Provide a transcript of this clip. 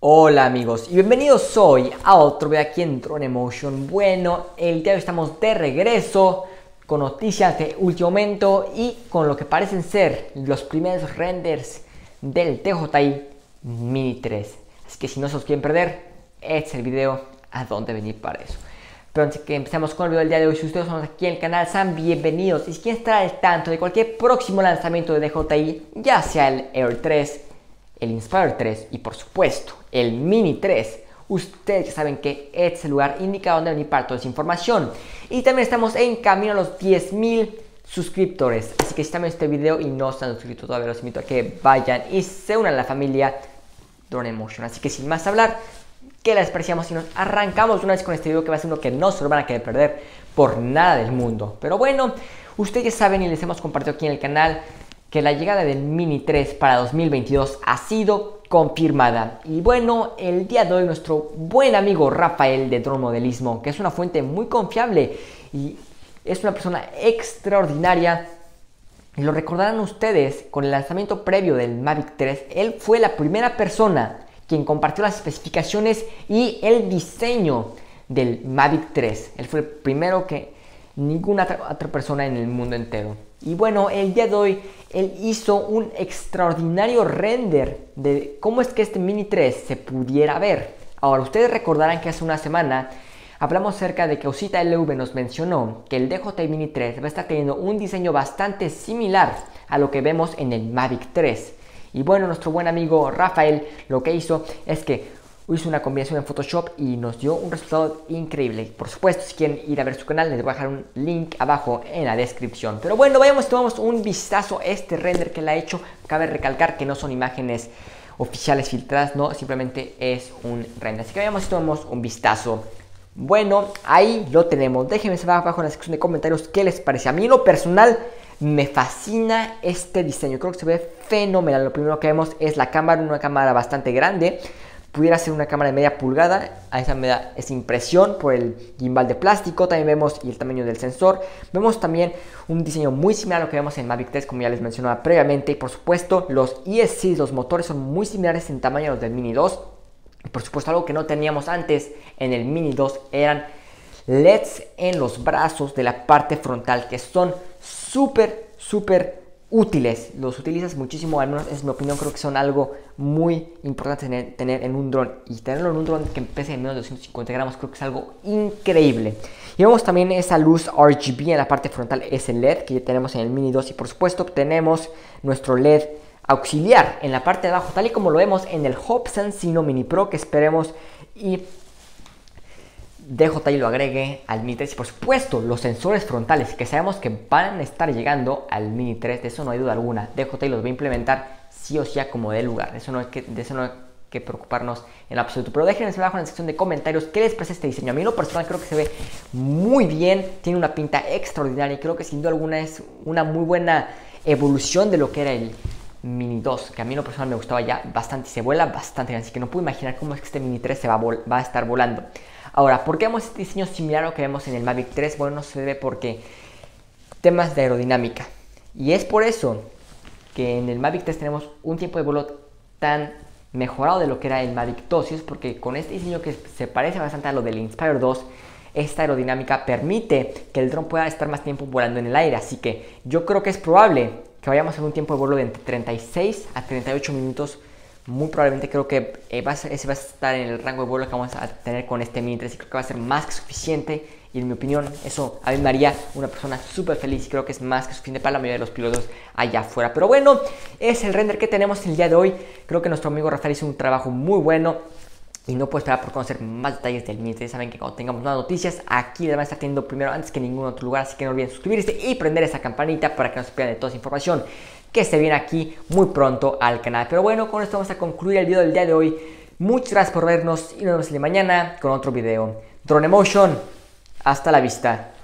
Hola amigos y bienvenidos hoy a otro video aquí en Drone Emotion. Bueno, el día de hoy estamos de regreso con noticias de último momento y con lo que parecen ser los primeros renders del DJI Mini 3. Así que si no se os quieren perder, este es el video a dónde venir para eso. Pero antes que empecemos con el video del día de hoy, si ustedes son aquí en el canal, sean bienvenidos. Y si quieren estar al tanto de cualquier próximo lanzamiento de DJI, ya sea el Air 3, el Inspire 3 y por supuesto el Mini 3, ustedes ya saben que este es el lugar indicado donde venir para toda esa información. Y también estamos en camino a los 10.000 suscriptores. Así que si están viendo este video y no están suscritos todavía, los invito a que vayan y se unan a la familia Drone Emotion. Así que sin más hablar, ¿qué les parecíamos si nos arrancamos una vez con este video que va a ser uno que no se lo van a querer perder por nada del mundo? Pero bueno, ustedes ya saben y les hemos compartido aquí en el canal que la llegada del Mini 3 para 2022 ha sido confirmada. Y bueno, el día de hoy nuestro buen amigo Rafael de Drone Modelismo, que es una fuente muy confiable y es una persona extraordinaria, lo recordarán ustedes con el lanzamiento previo del Mavic 3, él fue la primera persona quien compartió las especificaciones y el diseño del Mavic 3. Él fue el primero que ninguna otra persona en el mundo entero. Y bueno, el día de hoy él hizo un extraordinario render de cómo es que este Mini 3 se pudiera ver. Ahora, ustedes recordarán que hace una semana hablamos acerca de que Osita LV nos mencionó que el DJI Mini 3 va a estar teniendo un diseño bastante similar a lo que vemos en el Mavic 3. Y bueno, nuestro buen amigo Rafael lo que hizo es que hizo una combinación en Photoshop y nos dio un resultado increíble. Por supuesto, si quieren ir a ver su canal, les voy a dejar un link abajo en la descripción. Pero bueno, vayamos, tomamos un vistazo a este render que le ha hecho. Cabe recalcar que no son imágenes oficiales filtradas, no, simplemente es un render. Así que vayamos y tomamos un vistazo. Bueno, ahí lo tenemos. Déjenme saber abajo en la sección de comentarios qué les parece. A mí en lo personal me fascina este diseño. Creo que se ve fenomenal. Lo primero que vemos es la cámara, una cámara bastante grande pudiera ser una cámara de media pulgada, a esa me da esa impresión por el gimbal de plástico, también vemos y el tamaño del sensor, vemos también un diseño muy similar a lo que vemos en Mavic 3 como ya les mencionaba previamente y por supuesto los ESC, los motores son muy similares en tamaño a los del Mini 2 y por supuesto algo que no teníamos antes en el Mini 2 eran LEDs en los brazos de la parte frontal que son súper súper útiles, los utilizas muchísimo, al menos es mi opinión, creo que son algo muy importante tener, en un dron y tenerlo en un dron que pese en menos de 250 gramos creo que es algo increíble. Y vemos también esa luz RGB en la parte frontal, ese LED que ya tenemos en el Mini 2 y por supuesto tenemos nuestro LED auxiliar en la parte de abajo, tal y como lo vemos en el Hobson Sino Mini Pro que esperemos y DJI lo agregue al Mini 3 y por supuesto los sensores frontales que sabemos que van a estar llegando al Mini 3, de eso no hay duda alguna. DJI los va a implementar sí o sí como de lugar, eso no que, de eso no hay que preocuparnos en absoluto. Pero déjenme abajo en la sección de comentarios qué les parece este diseño. A mí lo personal creo que se ve muy bien, tiene una pinta extraordinaria y creo que sin duda alguna es una muy buena evolución de lo que era el Mini 2, que a mí lo personal me gustaba ya bastante y se vuela bastante, así que no puedo imaginar cómo es que este Mini 3 se va va a estar volando. Ahora, ¿por qué vemos este diseño similar a lo que vemos en el Mavic 3? Bueno, no se debe porque temas de aerodinámica. Y es por eso que en el Mavic 3 tenemos un tiempo de vuelo tan mejorado de lo que era el Mavic 2. Y es porque con este diseño que se parece bastante a lo del Inspire 2, esta aerodinámica permite que el dron pueda estar más tiempo volando en el aire. Así que yo creo que es probable que vayamos a un tiempo de vuelo de entre 36 a 38 minutos muy probablemente creo que eh, ese va a estar en el rango de vuelo que vamos a tener con este Mini 3 y creo que va a ser más que suficiente y en mi opinión eso a mí me haría una persona súper feliz y creo que es más que suficiente para la mayoría de los pilotos allá afuera. Pero bueno, es el render que tenemos el día de hoy. Creo que nuestro amigo Rafael hizo un trabajo muy bueno. Y no puedo esperar por conocer más detalles del Mini 3. Saben que cuando tengamos nuevas noticias, aquí les van a estar teniendo primero antes que en ningún otro lugar. Así que no olviden suscribirse y prender esa campanita para que no se pierdan de toda esa información que se viene aquí muy pronto al canal. Pero bueno, con esto vamos a concluir el video del día de hoy. Muchas gracias por vernos y nos vemos el día mañana con otro video. Drone Emotion, hasta la vista.